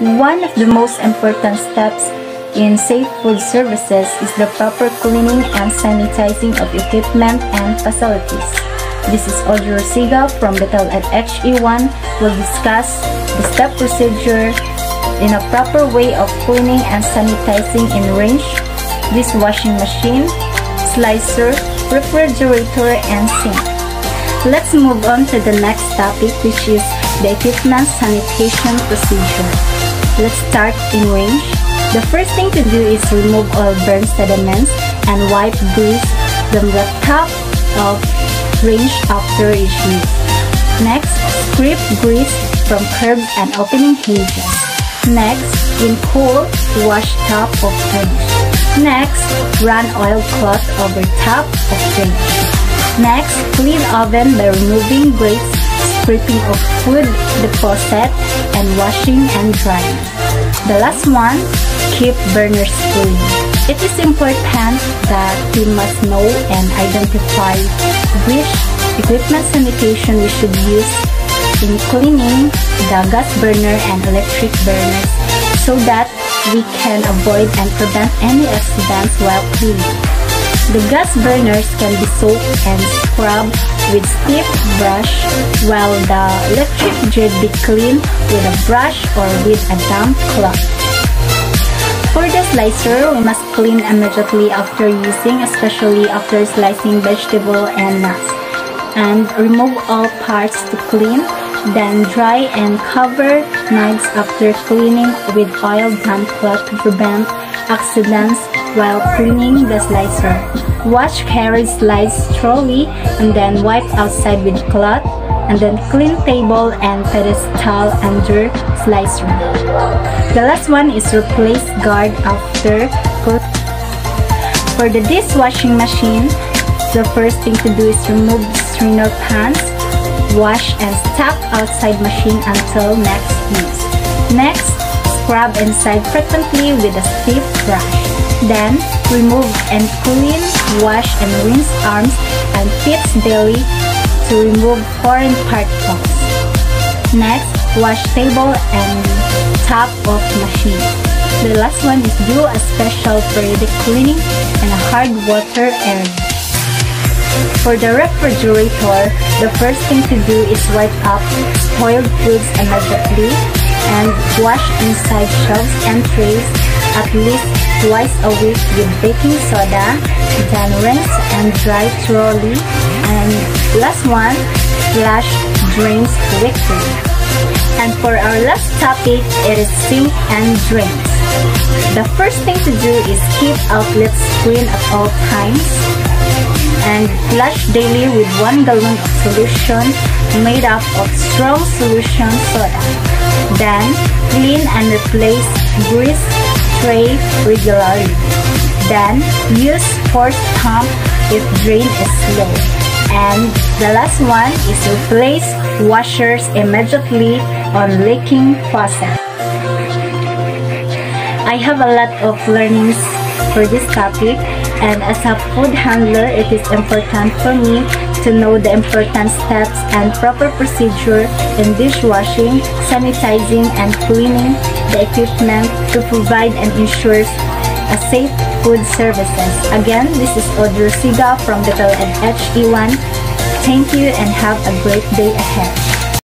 One of the most important steps in safe food services is the proper cleaning and sanitizing of equipment and facilities. This is Audrey Rose Siga from Betel at HE1 will discuss the step procedure in a proper way of cleaning and sanitizing in range, dishwashing machine, slicer, refrigerator, and sink. Let's move on to the next topic which is the equipment sanitation procedure. Let's start in range. The first thing to do is remove all burn sediments and wipe grease from the top of range after each use. Next, scrape grease from curbs and opening hinges. Next, in cool, wash top of range. Next, run oil cloth over top of range. Next, clean oven by removing grates, stripping of food deposit, and washing and drying. The last one, keep burners clean. It is important that we must know and identify which equipment sanitation we should use in cleaning the gas burner and electric burners so that we can avoid and prevent any accidents while cleaning. The gas burners can be soaked and scrubbed with stiff brush while the electric jet be cleaned with a brush or with a damp cloth. For the slicer, we must clean immediately after using, especially after slicing vegetable and nuts. And remove all parts to clean, then dry and cover knives after cleaning with oil damp cloth to prevent accidents while cleaning the slicer. Wash carry slice thoroughly and then wipe outside with cloth and then clean table and pedestal under slicer. The last one is replace guard after. For the dishwashing machine, the first thing to do is remove the strainer pans, wash and stack outside machine until next use. Next, scrub inside frequently with a stiff brush. Then, remove and clean, wash and rinse arms and feet daily to remove foreign particles. Next, wash table and top of machine. The last one is do a special periodic cleaning in a hard water area. For the refrigerator, the first thing to do is wipe up spoiled foods immediately and wash inside shelves and trays at least twice a week with baking soda, then rinse and dry thoroughly, and last one, flush drains weekly. And for our last topic, it is sink and drains. The first thing to do is keep outlets clean at all times and flush daily with 1 gallon of solution made up of strong solution soda. Then, clean and replace grease tray regularly. Then, use force pump if drain is slow. And the last one is replace washers immediately on leaking faucet. I have a lot of learnings for this topic and as a food handler it is important for me to know the important steps and proper procedure in dishwashing, sanitizing, and cleaning the equipment to provide and ensure a safe food services. Again, this is Audrey Siga from the and HE1. Thank you and have a great day ahead.